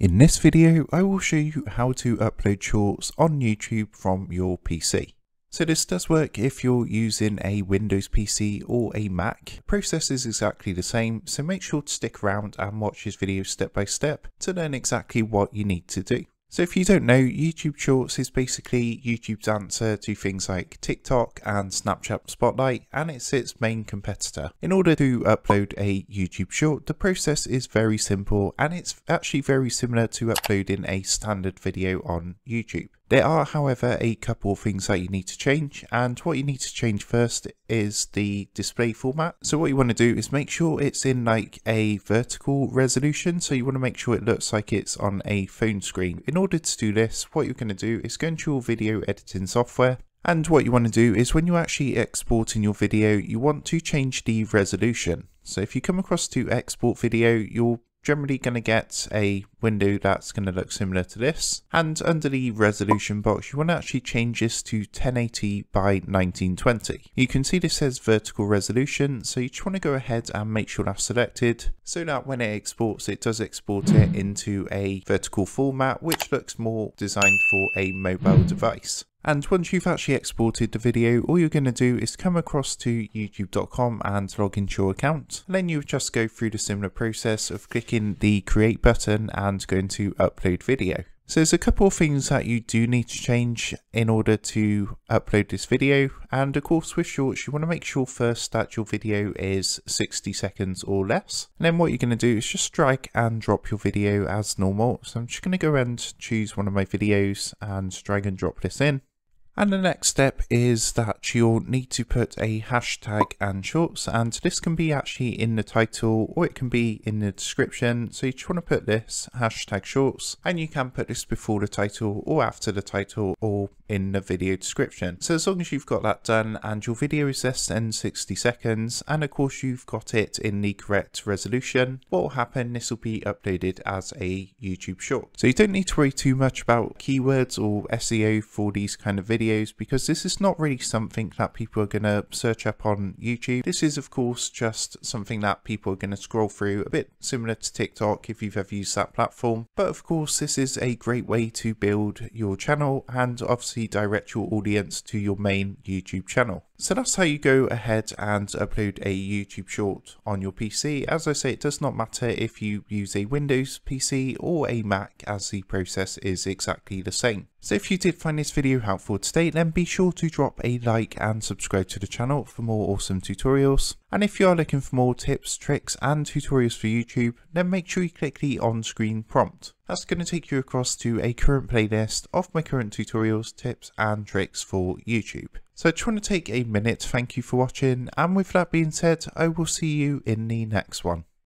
In this video, I will show you how to upload shorts on YouTube from your PC. So this does work if you're using a Windows PC or a Mac. The process is exactly the same, so make sure to stick around and watch this video step by step to learn exactly what you need to do. So if you don't know, YouTube Shorts is basically YouTube's answer to things like TikTok and Snapchat Spotlight, and it's its main competitor. In order to upload a YouTube Short, the process is very simple, and it's actually very similar to uploading a standard video on YouTube. There are, however, a couple of things that you need to change, and what you need to change first is the display format. So what you want to do is make sure it's in like a vertical resolution, so you want to make sure it looks like it's on a phone screen. In order to do this, what you're going to do is go into your video editing software, and what you want to do is when you're actually exporting your video, you want to change the resolution. So if you come across to export video, you'll generally going to get a window that's going to look similar to this. And under the resolution box, you want to actually change this to 1080 by 1920. You can see this says vertical resolution, so you just want to go ahead and make sure that's selected so that when it exports, it does export it into a vertical format, which looks more designed for a mobile device. And once you've actually exported the video, all you're going to do is come across to youtube.com and log into your account. And then you just go through the similar process of clicking the create button and going to upload video. So there's a couple of things that you do need to change in order to upload this video. And of course with shorts, you want to make sure first that your video is 60 seconds or less. And then what you're going to do is just drag and drop your video as normal. So I'm just going to go and choose one of my videos and drag and drop this in. And the next step is that you'll need to put a hashtag and shorts and this can be actually in the title or it can be in the description. So you just want to put this hashtag shorts and you can put this before the title or after the title or in the video description. So as long as you've got that done and your video is less than 60 seconds and of course you've got it in the correct resolution, what will happen, this will be uploaded as a YouTube short. So you don't need to worry too much about keywords or SEO for these kind of videos because this is not really something that people are going to search up on YouTube. This is of course just something that people are going to scroll through a bit similar to TikTok if you've ever used that platform. But of course this is a great way to build your channel and obviously direct your audience to your main YouTube channel. So that's how you go ahead and upload a YouTube short on your PC. As I say, it does not matter if you use a Windows PC or a Mac as the process is exactly the same. So if you did find this video helpful today, then be sure to drop a like and subscribe to the channel for more awesome tutorials. And if you are looking for more tips, tricks and tutorials for YouTube, then make sure you click the on-screen prompt. That's going to take you across to a current playlist of my current tutorials, tips and tricks for YouTube. So I just want to take a minute thank you for watching and with that being said, I will see you in the next one.